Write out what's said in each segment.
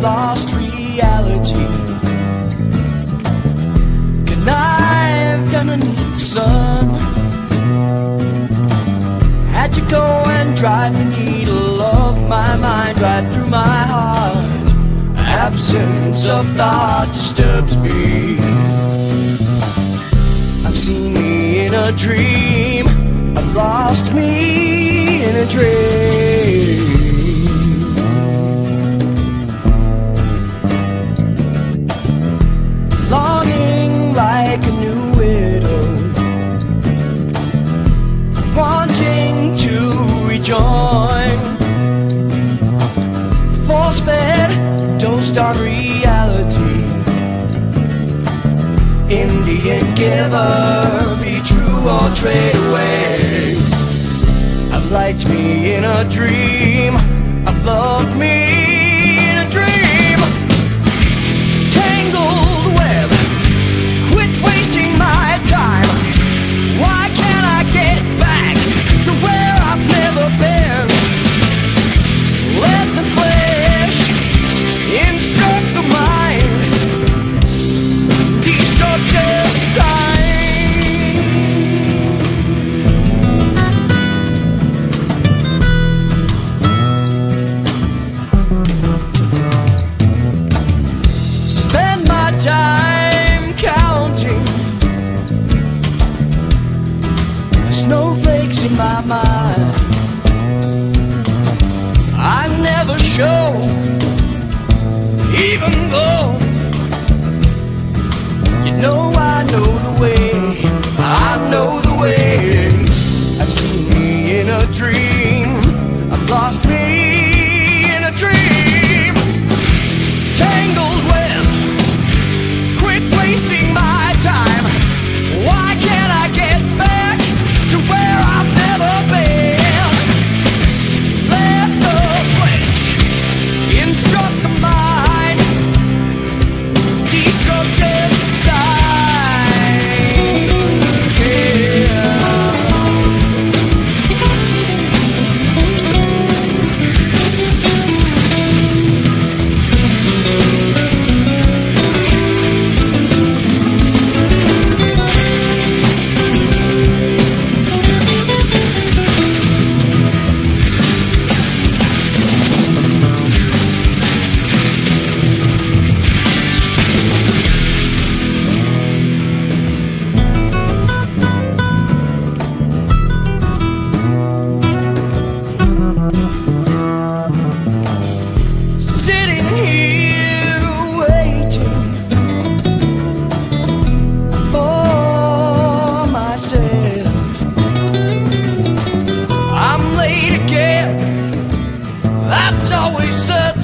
lost reality. Connived underneath the sun. Had to go and drive the needle of my mind right through my heart. Absence of thought disturbs me. I've seen me in a dream. I've lost me in a dream. On reality. Indian giver, be true or trade away. I've liked me in a dream, I've loved me snowflakes in my mind. I never show even though.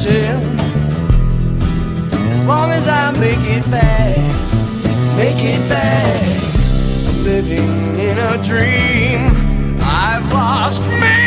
myself. As long as I make it back, make it back. Living in a dream, I've lost me.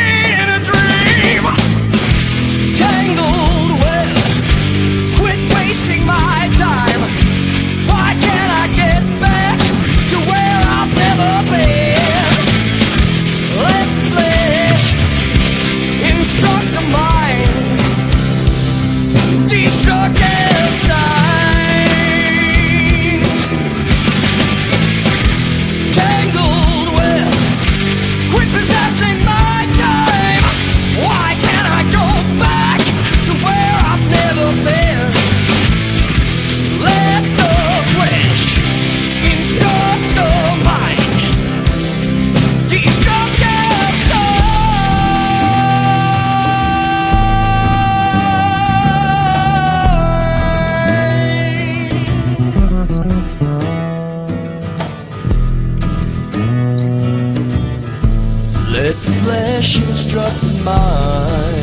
Let the flesh instruct the mind.